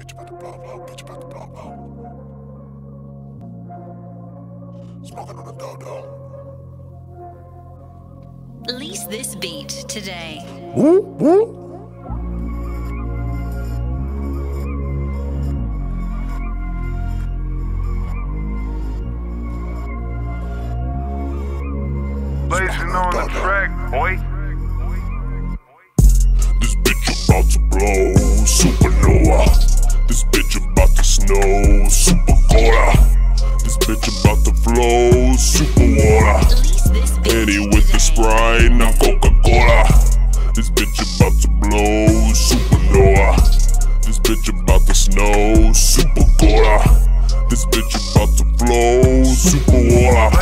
Bitch about to blow, blow, bitch about to blow, blow. Smoking on the dodo. Lease this beat today. Woo, woo. Blazing on the track, boy. This bitch about to blow, supernova. This bitch about to snow, super cola. This bitch about to flow, super water. Beat with the. Sprite, not Coca Cola. This bitch about to blow, supernova. This bitch about to snow, super cola. This bitch about to flow, super water.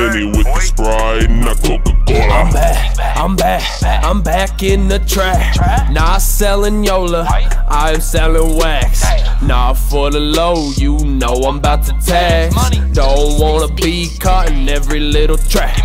With the. Sprite, not Coca Cola. back, I'm back, I'm back in the trap. Not selling Yola, I'm selling wax. Not for the low, you know I'm about to tax. Don't wanna be caught in every little trap.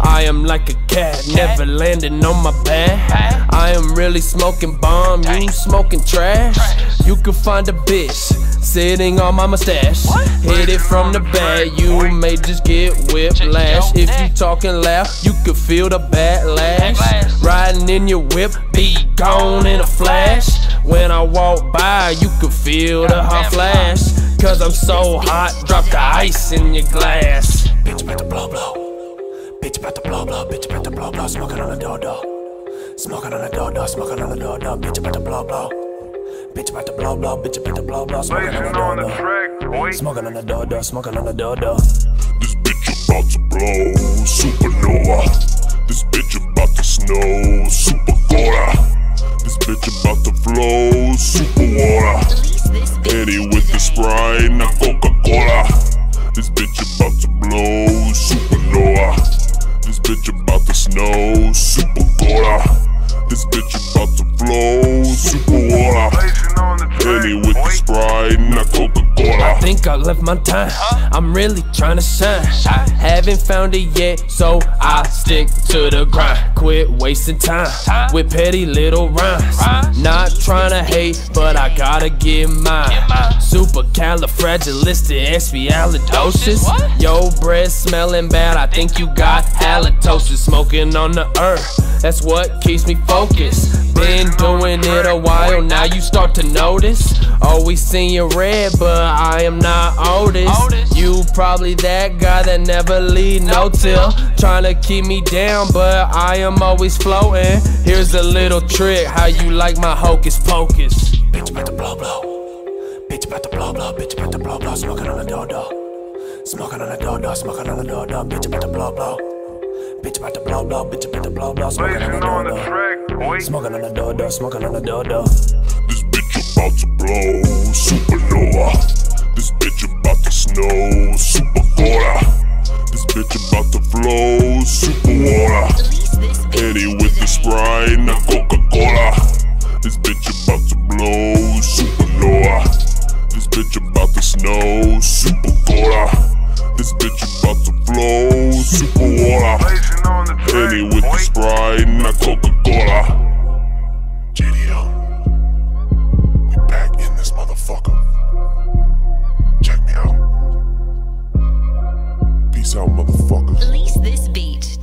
I am like a cat, never landing on my back. I am really smoking bomb, you smoking trash. You can find a bitch sitting on my mustache. Hit it from the back, you may just get whiplash. If you talking loud, you could feel the backlash. Riding in your whip, be gone in a flash. When I walk by, you could feel the hot flash. Cause I'm so hot, drop the ice in your glass. Bitch about to blow blow. Bitch about to blow blow, bitch about to blow blow. Smoking on the dodo. Smoking on the dodo, smoking on the dodo. Bitch about to blow blow. Bitch about to blow blow, bitch about to blow blow. Smoking on the Blazing on the dodo. Smoking on the dodo, smoking on the dodo. This bitch about to blow, supernova. This bitch about to snow, super cola. This bitch about to flow, super water. Lease this beat Henny with the. Sprite, not Coca Cola. This bitch about to blow, supernova. This bitch about to snow, super cola. This bitch about to flow, super water. Sprite, not Coca Cola. Think I left my time. I'm really trying to shine. I Haven't found it yet, so I stick to the grind. Quit wasting time with petty little rhymes. Not trying to hate, but I gotta get mine. Super califragilisticexpialidocious. Yo, breath smelling bad. I think you got halitosis. Smoking on the earth. That's what keeps me focused. Been doing it a while, now you start to notice. Always seeing red, but I am not Otis. You probably that guy that never lead no till. Trying to keep me down, but I am always floating. Here's a little trick, how you like my hocus pocus. Bitch about to blow blow. Bitch about to blow blow, bitch about to blow blow. Smoking on the door dodo. Smoking on the door dodo, smoking on the dodo. Bitch about to blow blow. Bitch about to blow blow, bitch about to blow blow. Smoking on the Blazing on the dodo. track. Smoking on the dodo, smoking on the dodo. This bitch about to blow, steady with the Sprite and the Coca-Cola. This bitch about to blow, supernova This bitch about to snow, super cola This bitch about to flow, super water Steady with the Sprite and the Coca-Cola GDO We back in this motherfucker. Check me out. Peace out, motherfucker. Release this beat.